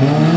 5,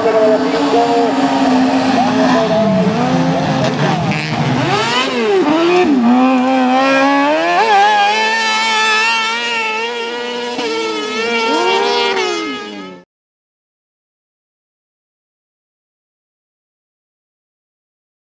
número 7, número 5. Vamos a